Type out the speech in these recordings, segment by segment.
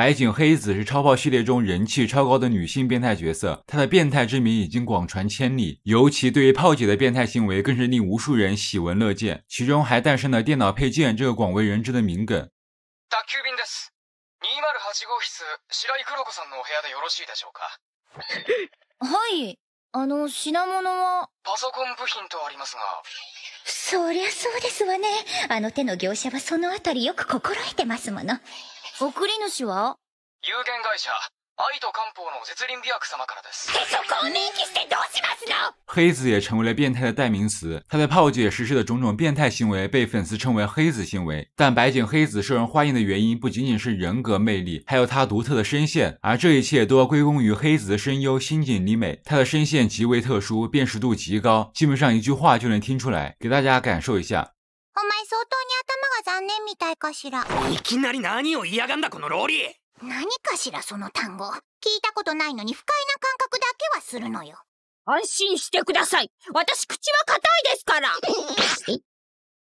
白井黑子是超炮系列中人气超高的女性变态角色，她的变态之名已经广传千里，尤其对于炮姐的变态行为更是令无数人喜闻乐见，其中还诞生了电脑配件这个广为人知的名梗。宅急便です。208号室、白井黒子さんのお部屋でよろしいでしょうかはい。あの、品物はパソコン部品とありますが。そりゃそうですわね。あの手の業者はそのあたりよく心得てますもの。 送り主は有限会社、愛と漢方の絶倫美薬様からです。そこを明記してどうしますの黑子也成为了变态的代名词。他在炮姐实施的种种变态行为被粉丝称为黑子行为。但白井黑子受人欢迎的原因不仅仅是人格魅力，还有她独特的声线。而这一切都要归功于黑子的声优新井里美。她的声线极为特殊，辨识度极高，基本上一句话就能听出来。给大家感受一下。お前相当に頭が 残念みたいかしら。いきなり何を嫌がんだこのローリー。何かしらその単語。聞いたことないのに不快な感覚だけはするのよ。安心してください。私口は硬いですから。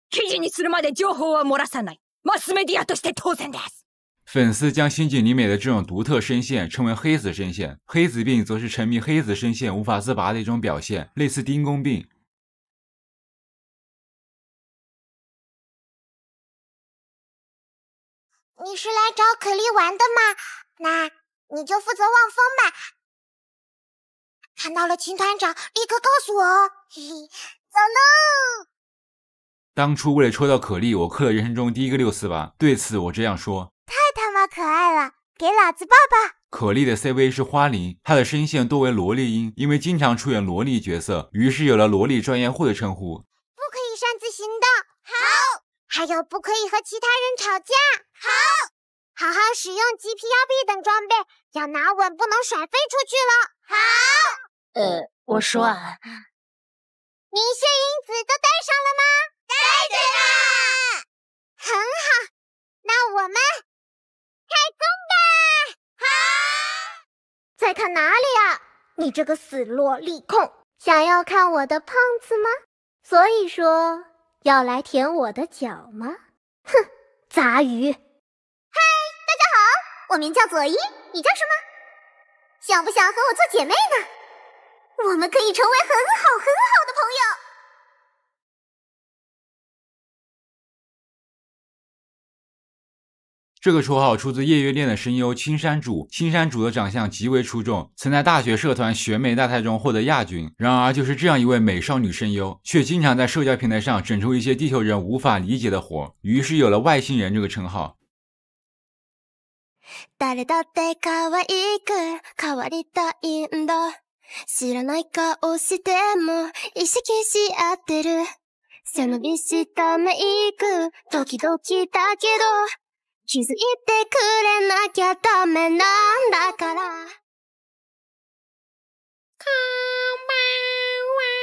記事にするまで情報は漏らさない。マスメディアとして当然です。粉丝将新井里美的这种独特声线称为黑子声线，黑子病则是沉迷黑子声线无法自拔的一种表现，类似丁公病。你是来找可莉玩的吗？那你就负责望风吧。看到了秦团长，立刻告诉我哦。嘿嘿，走喽！当初为了抽到可莉，我氪了人生中第一个六四八。对此我这样说：太他妈可爱了，给老子抱抱！可莉的 CV 是花灵，她的声线多为萝莉音，因为经常出演萝莉角色，于是有了萝莉专业户的称呼。不可以擅自行动。好。还有，不可以和其他人吵架。好。好好使用 GPRB 等装备，要拿稳，不能甩飞出去了。好。呃，我说啊，明线因子都带上了吗？带着呢。很好，那我们开工吧。好。在看哪里啊？你这个死萝莉控，想要看我的胖子吗？所以说要来舔我的脚吗？哼，杂鱼。嗨，大家好我名叫佐伊，你叫什么？想不想和我做姐妹呢？我们可以成为很好很好的朋友。这个绰号出自夜月恋的声优青山主。青山主的长相极为出众，曾在大学社团选美大赛中获得亚军。然而，就是这样一位美少女声优，却经常在社交平台上整出一些地球人无法理解的活，于是有了外星人这个称号。誰だって可愛く変わりたいんだ。知らない顔しても意識し合ってる。背伸びしたメイク、時々だけど、 気づいてくれなきゃダメなんだから。こんばんは。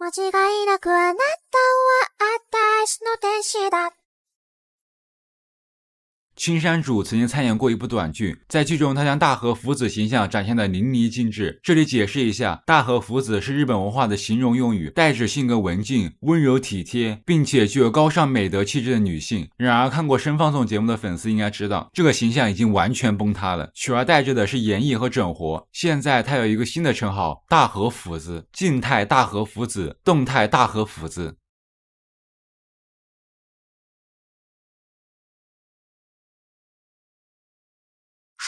間違いなくあなたは私の天使だ。青山主曾经参演过一部短剧，在剧中他将大和福子形象展现的淋漓尽致。这里解释一下，大和福子是日本文化的形容用语，代指性格文静、温柔体贴，并且具有高尚美德气质的女性。然而，看过声放送节目的粉丝应该知道，这个形象已经完全崩塌了，取而代之的是演绎和整活。现在他有一个新的称号——大和福子，静态大和福子，动态大和福子。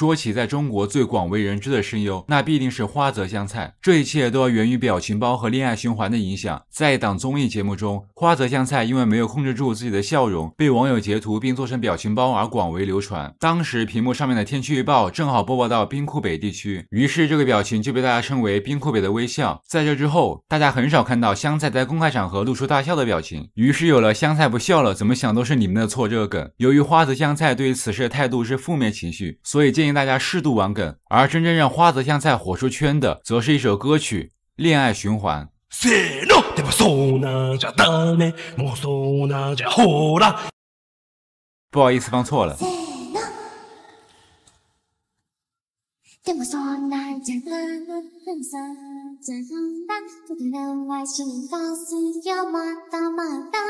说起在中国最广为人知的声优，那必定是花泽香菜。这一切都要源于表情包和恋爱循环的影响。在一档综艺节目中，花泽香菜因为没有控制住自己的笑容，被网友截图并做成表情包而广为流传。当时屏幕上面的天气预报正好播报到冰库北地区，于是这个表情就被大家称为冰库北的微笑。在这之后，大家很少看到香菜在公开场合露出大笑的表情，于是有了香菜不笑了，怎么想都是你们的错这个梗。由于花泽香菜对于此事的态度是负面情绪，所以建议。大家适度玩梗，而真正让花泽香菜火出圈的，则是一首歌曲《恋爱循环》。不好意思，放错了。怎办？不可能外星放肆，要么当么当。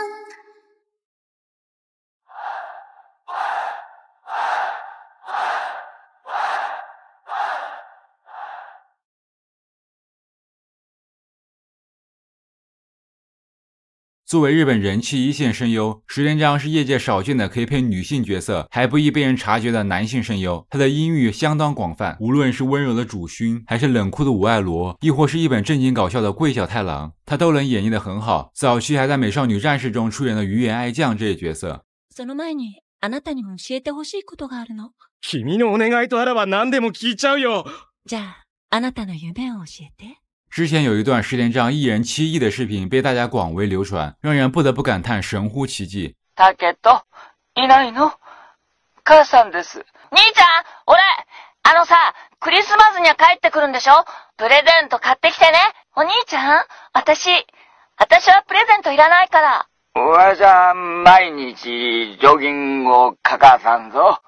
作为日本人气一线声优，石田章是业界少见的可以配女性角色还不易被人察觉的男性声优。他的音域相当广泛，无论是温柔的主勋，还是冷酷的五爱罗，亦或是一本正经搞笑的桂小太郎，他都能演绎的很好。早期还在《美少女战士》中出演了鱼眼爱将这一角色。その前に、あなたにも教えてほしいことがあるの。君のお願いとあらば何でも聞いちゃうよ。じゃあ、あなたの夢を教えて。 之前有一段石田章一人七亿的视频被大家广为流传，让人不得不感叹神乎其技。だけど、いないの母さんです。兄ちゃん俺あのさ、クリスマスには帰ってくるんでしょプレゼント買ってきてね。お兄ちゃん私、私はプレゼントいらないから。わじゃ、毎日、ジョギングを欠かさんぞ。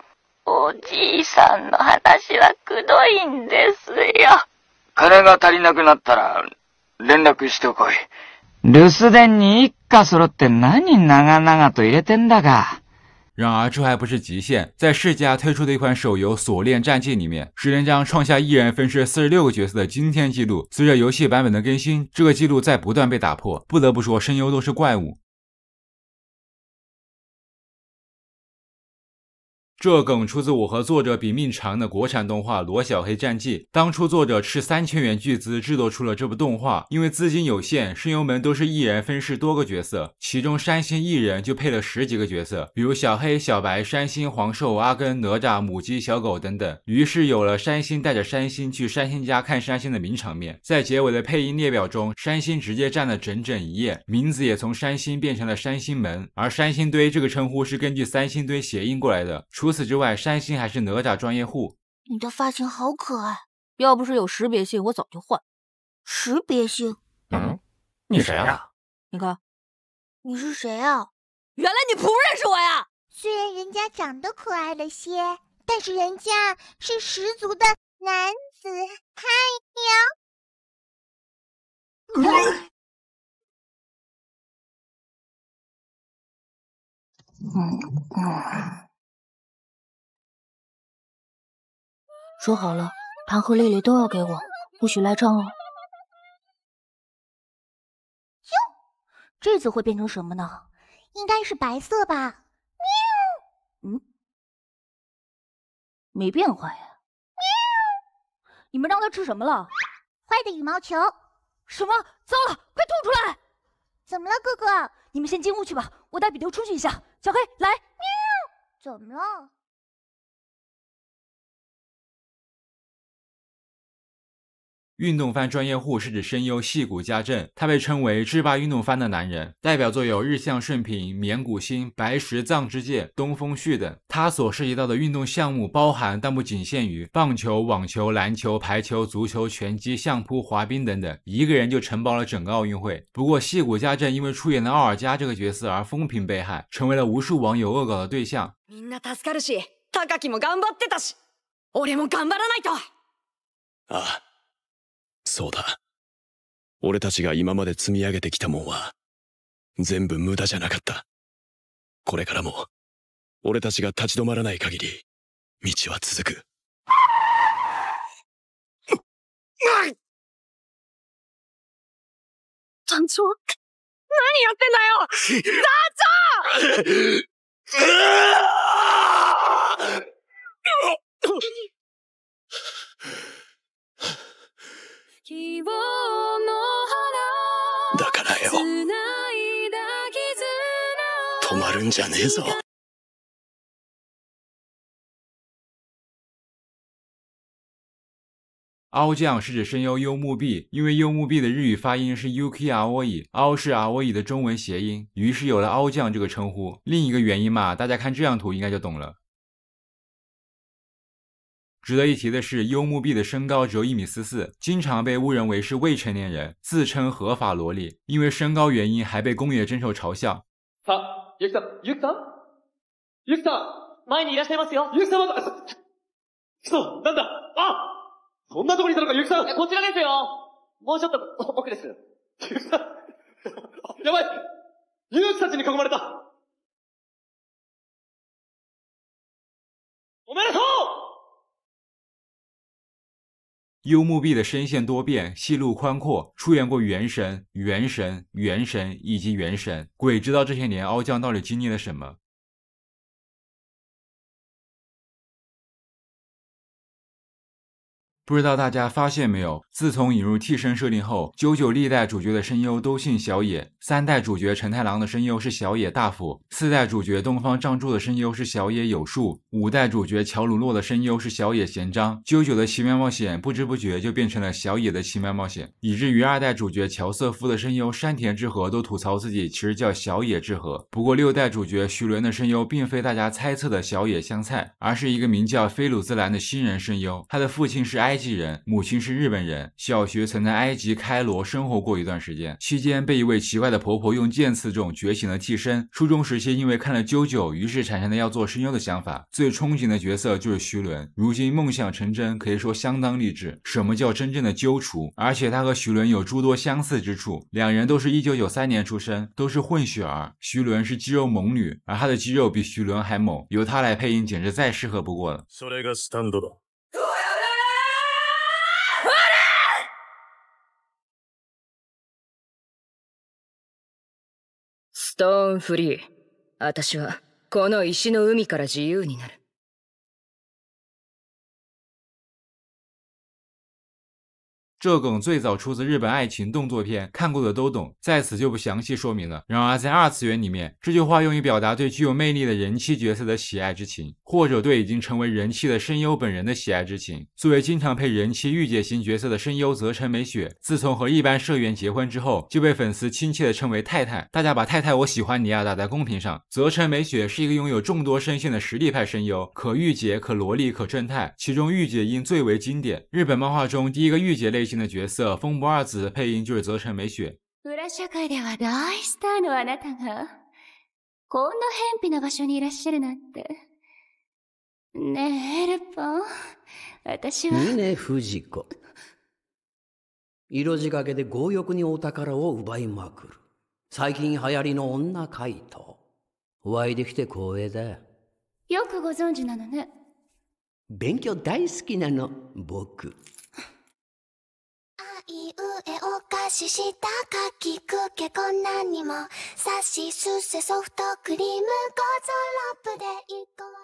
おじいさんの話はくどいんですよ。 金が足りなくなったら、連絡してこい。留守電に一家揃って何長々と入れてんだか。然而这还不是极限，在世嘉推出的一款手游《锁链战记》里面，石田章创下一人分饰四十六个角色的惊天纪录。随着游戏版本的更新，这个纪录在不断被打破。不得不说，声优都是怪物。 这梗出自我和作者比命长的国产动画《罗小黑战记》。当初作者斥三千元巨资制作出了这部动画，因为资金有限，声优们都是一人分饰多个角色，其中山星一人就配了十几个角色，比如小黑、小白、山星、黄兽、阿根、哪吒、母鸡、小狗等等。于是有了山星带着山星去山星家看山星的名场面。在结尾的配音列表中，山星直接占了整整一页，名字也从山星变成了山星门，而山星堆这个称呼是根据三星堆谐音过来的。除此之外，山星还是哪吒专业户。你的发型好可爱，要不是有识别性，我早就换。识别性。嗯，你谁啊？你看，你是谁啊？原来你不认识我呀！虽然人家长得可爱了些，但是人家是十足的男子汉哟。说好了，糖和丽丽都要给我，不许赖账哦。这次会变成什么呢？应该是白色吧。嗯，没变化呀。喵你们让他吃什么了？坏的羽毛球。什么？糟了，快吐出来！怎么了，哥哥？你们先进屋去吧，我带比丢出去一下。小黑，来。喵怎么了？运动番专业户是指声优细谷家政，他被称为制霸运动番的男人，代表作有日向顺平、绵谷星、白石藏之介、东风旭等。他所涉及到的运动项目包含但不仅限于棒球、网球、篮球、排球、足球、拳击、相扑、滑冰等等，一个人就承包了整个奥运会。不过细谷家政因为出演了奥尔加这个角色而风评被害，成为了无数网友恶搞的对象。みんな助かるし、高木も頑張ってたし、俺も頑張らないと。ああ、 そうだ。俺たちが今まで積み上げてきたもんは、全部無駄じゃなかった。これからも、俺たちが立ち止まらない限り、道は続く。団長何やってんだよ希望のだからよ、花繋いだ絆止まるんじゃねえぞ。凹酱是指声优幽木碧，因为幽木碧的日语发音是 Yuki Aoi，凹是 Aoi 的中文谐音，于是有了凹酱这个称呼。另一个原因嘛，大家看这张图应该就懂了。 值得一提的是，幽木碧的身高只有一米四四，经常被误认为是未成年人，自称合法萝莉，因为身高原因还被宫野真守嘲笑。さあ、ゆきさん、ゆきさんゆきさん前にいらっしゃいますよゆきさんまだ、そう、なんだあそんなとこにいたのか、ゆきさんこちらですよ もうちょっと奥です。ゆうきさんやばいゆうきたちに囲まれた 幽木碧的声线多变，戏路宽阔，出演过元神、元神、元神以及元神。鬼知道这些年凹酱到底经历了什么。不知道大家发现没有？自从引入替身设定后，九九历代主角的声优都姓小野。三代主角陈太郎的声优是小野大辅，四代主角东方仗助的声优是小野有树，五代主角乔鲁诺的声优是小野贤章。九九的奇妙冒险不知不觉就变成了小野的奇妙冒险，以至于二代主角乔瑟夫的声优山田智和都吐槽自己其实叫小野智和。不过六代主角徐伦的声优并非大家猜测的小野香菜，而是一个名叫菲鲁兹兰的新人声优，他的父亲是埃埃及人，母亲是日本人，小学曾在埃及开罗生活过一段时间，期间被一位奇怪的婆婆用剑刺中，觉醒了替身。初中时期因为看了啾啾，于是产生了要做声优的想法，最憧憬的角色就是徐伦。如今梦想成真，可以说相当励志。什么叫真正的揪除？而且他和徐伦有诸多相似之处，两人都是一九九三年出生，都是混血儿。徐伦是肌肉猛女，而她的肌肉比徐伦还猛，由她来配音简直再适合不过了。スタンドだ。ストーンフリー。私は、この石の海から自由になる。这梗最早出自日本爱情动作片，看过的都懂，在此就不详细说明了。然而在二次元里面，这句话用于表达对具有魅力的人气角色的喜爱之情，或者对已经成为人气的声优本人的喜爱之情。作为经常配人气御姐型角色的声优泽城美雪，自从和一般社员结婚之后，就被粉丝亲切的称为太太。大家把“太太我喜欢你啊”打在公屏上。泽城美雪是一个拥有众多声线的实力派声优，可御姐、可萝莉、可正太，其中御姐音最为经典。日本漫画中第一个御姐类型型的角色风不二子配音就是泽城美雪。裏社会では大スターのあなたが、こんな偏僻な場所にいらっしゃるなんて。ねえ、エルポン。私は。いいね、藤子。色仕掛けで強欲にお宝を奪いまくる。最近流行りの女怪盗。お会いできて光栄だ。よくご存知なのね。勉強大好きなの、僕。いうえお菓子したかきくけこんなにも。さしすせソフトクリームゴーゾロップでいこう。